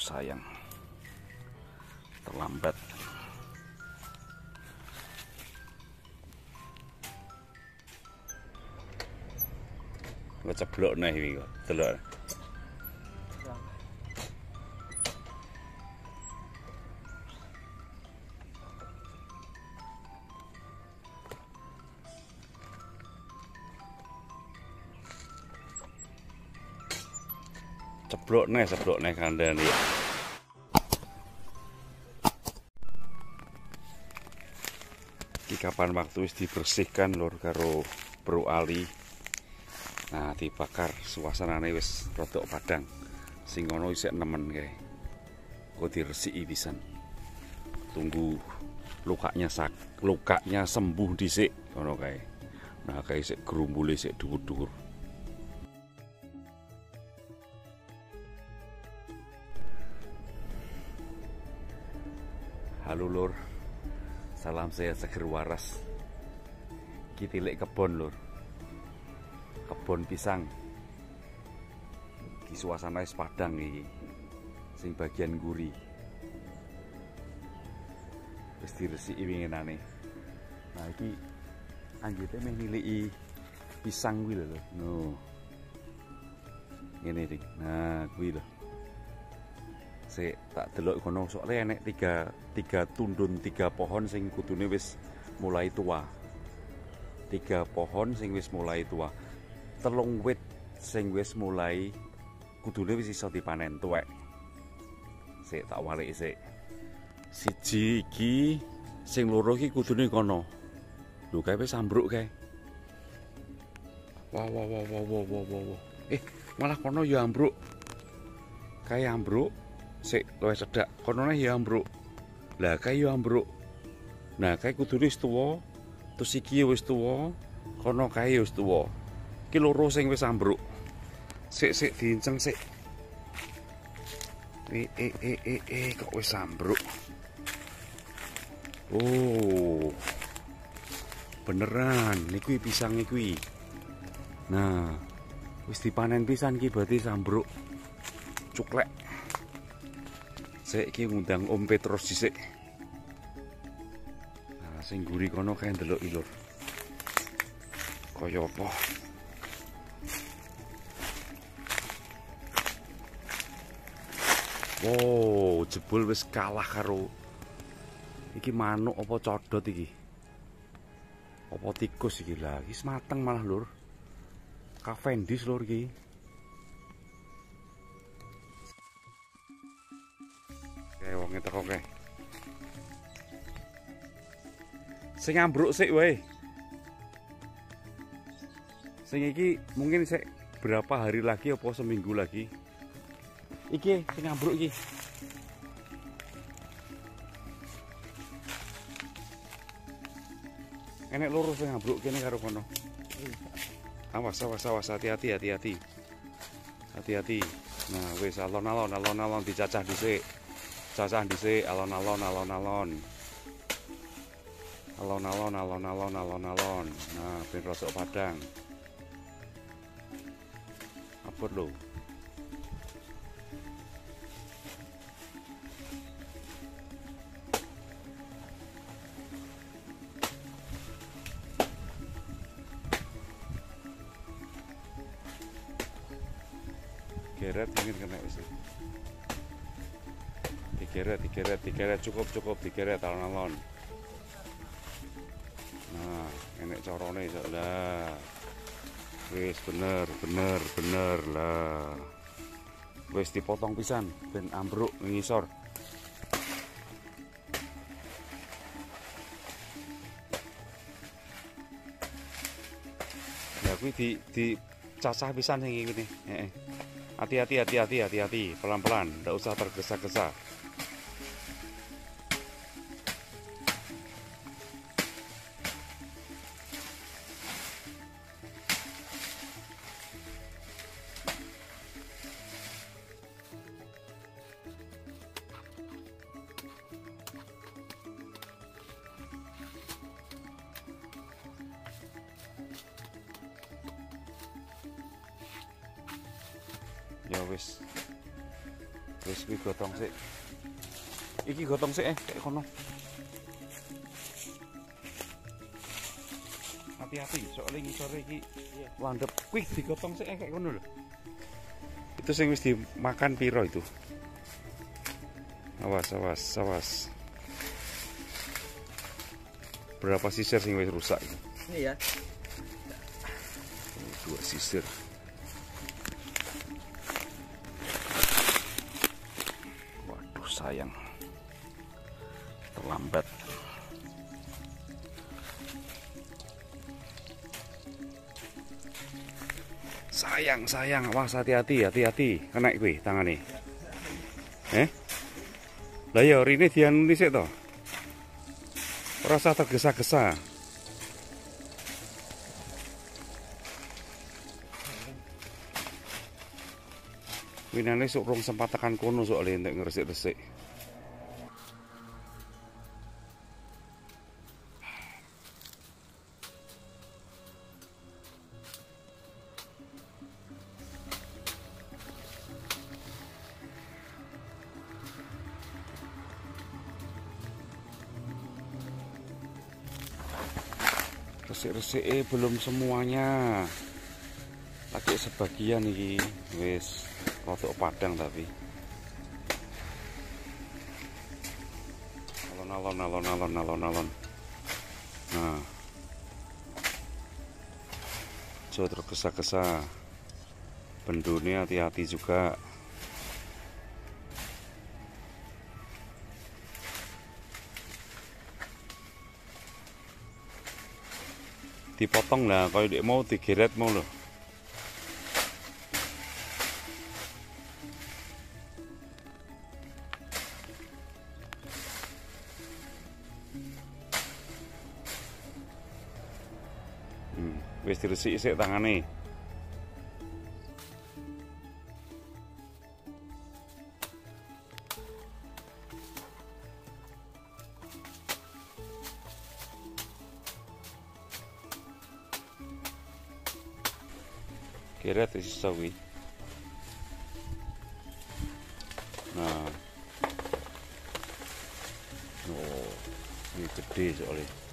sayang. Terlambat. Ngeceblok nih ini kok ceblok nih ceblok nih kandang ya Iki kapan waktu wis dibersihkan lur karo Bro Ali. Nah, dibakar suasanane wis rodok padang. Sing ngono isih nemen kae. Kok diresiki pisan. Tunggu lukanya sak lukanya sembuh dhisik ngono kae. Nah, kae sik grumbule sik dhuwur-dhuwur. Halo lur. Salam saya seger waras. Kitilik kebon lur. Kebon pisang. Ki suasana wis padang iki. Sing bagian guri. Wis diresiki winginane. Nah iki anggite meh niliki pisang kuwi lho. No. Ngene iki. Nah, kuwi lho. Sik tak delok kono soalnya enek tiga tiga tundun tiga pohon sing kudune wis mulai tua. Tiga pohon sing wis mulai tua. Telung wit sing wis mulai kudune wis iso dipanen tuwek. Sik tak waliki sik. Siji iki sing loro iki kudune kono. Lho kae wis ambruk kae. Wah wah wah wah wah wah wah. Eh, malah kono ya ambruk. Kae ambruk, sik luwih cedhak. Konone ya ambruk. Lah kae ya ambruk. Nah kae kudune wis tuwa. Terus iki wis tuwa. Kono kae wis tuwa. Iki loro sing wis ambruk. Sik sik diinceng sik. Eh eh eh eh eh kok wis ambruk? Oh. Beneran niku pisang kuwi nah wis dipanen pisan iki berarti sambruk cuklek saya iki ngundang Om Petrus dhisik. Nah, sing guri kono kae ndelok ilur. Kaya apa? Wow, jebul wis kalah karo iki manuk apa codot iki? Apa tikus iki lah? Iki mateng malah, Lur. Cavendish lur iki. Kae. Sing ambruk sik wae. Sing iki mungkin sik berapa hari lagi apa seminggu lagi. Iki sing ambruk iki. Enek loro sing ambruk kene karo kono. Awas awas awas hati-hati hati-hati. Hati-hati. Nah, wis alon-alon alon-alon dicacah dhisik. Cacah dhisik alon-alon alon-alon. Alon-alon alon-alon alon-alon. Nah, ben rosok padang. Abot lho. Geret ingin kena isi. Digeret, digeret, digeret cukup cukup digeret alon-alon. Nah, enek corone lah. Wis bener, bener, bener lah. Wis dipotong pisan ben ambruk ngisor. Ya kuwi di di cacah pisan sing iki heeh. Hati-hati, hati-hati, hati-hati, pelan-pelan, ndak usah tergesa-gesa. Ya wis. Wis kuwi gotong sik. Iki gotong sik eh kayak kono. Hati-hati soalnya ngisore iki landep kuwi digotong sik eh kayak kono lho. Itu sing wis dimakan piro itu? Awas, awas, awas. Berapa sisir sing wis rusak? Ini ya. Dua sisir. Sayang. Terlambat. Sayang, sayang. Awas hati-hati, hati-hati. Kena kuwi tangane. Eh? Lah ya rene dianuni sik to. Ora usah tergesa-gesa. Winane sok rong sempat tekan kono soalnya entek ngresik-resik. Resik-resik belum semuanya. Lagi sebagian iki wis rodok padang tapi. Alon-alon alon-alon alon-alon. Nah. Jo tergesa-gesa. Bendune hati-hati juga. dipotong lah kalau dia mau digeret mau loh diresik sik tangane Keret wis iso kuwi. Nah. Oh, ini gede soalnya.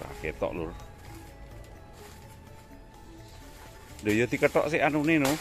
Sak ketok lur. Lho ya diketok sik anune no.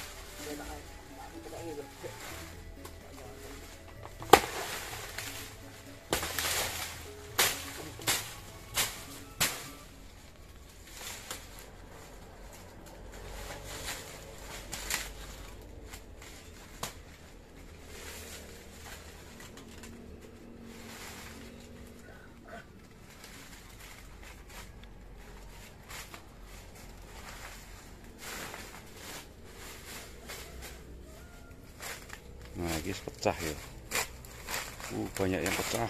Nah, ini pecah ya. Uh, banyak yang pecah.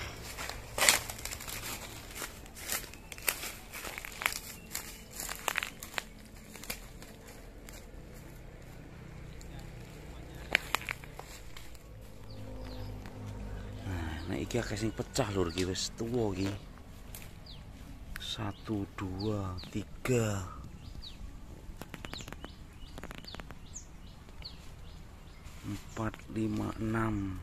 Nah, nah iki akeh sing pecah lur iki wis tuwa iki. Satu, dua, tiga. Empat lima enam.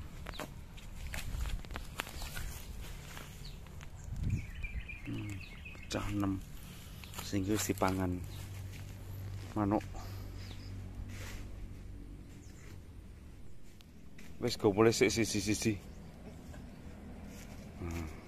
Hmm, pecah enam. Sehingga wis dipangan manuk. Wis go boleh sik sisi sisi Hmm.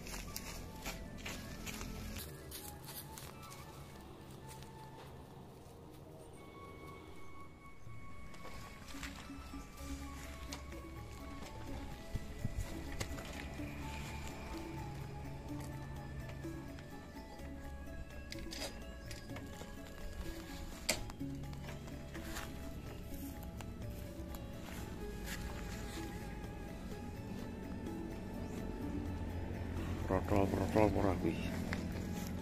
Protol protol ora kuwi.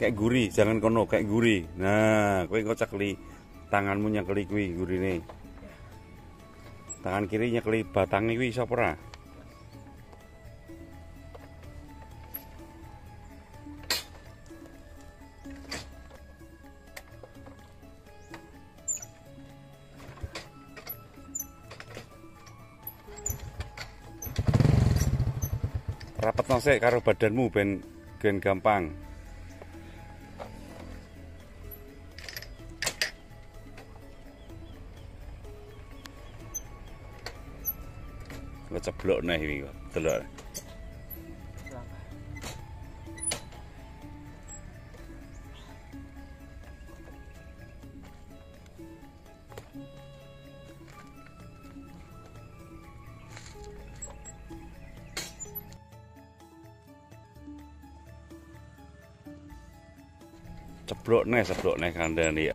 Kayak guri jangan kono kayak guri. Nah kowe kok cekli tanganmu nyekeli kuwi gurine. Tangan kiri nyekeli batangnya kuwi iso ora rapetno sik karo badanmu ben ben gampang. Ngeceblok nih iki จะปลุกในสปลุกในการเดินนี้